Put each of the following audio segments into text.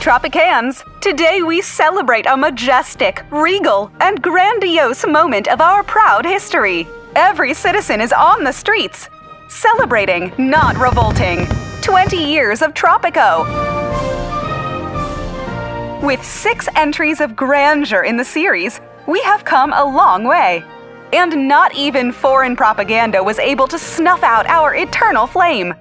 Tropicans, today we celebrate a majestic, regal, and grandiose moment of our proud history. Every citizen is on the streets, celebrating, not revolting. 20 years of Tropico. With six entries of grandeur in the series, we have come a long way. And not even foreign propaganda was able to snuff out our eternal flame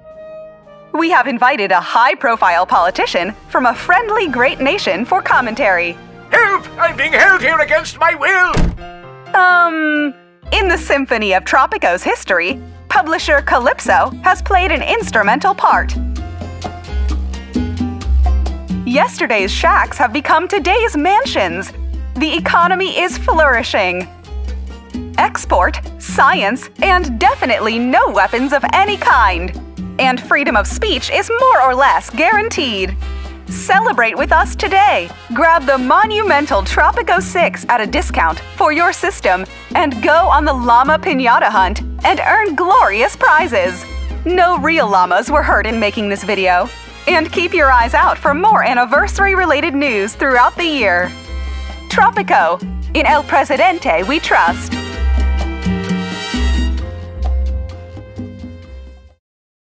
we have invited a high profile politician from a friendly great nation for commentary. Help! I'm being held here against my will! Um, in the symphony of Tropico's history, publisher Kalypso has played an instrumental part. Yesterday's shacks have become today's mansions. The economy is flourishing. Export, science, and definitely no weapons of any kind and freedom of speech is more or less guaranteed. Celebrate with us today. Grab the monumental Tropico 6 at a discount for your system and go on the llama pinata hunt and earn glorious prizes. No real llamas were hurt in making this video. And keep your eyes out for more anniversary related news throughout the year. Tropico, in El Presidente we trust.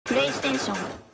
PlayStation.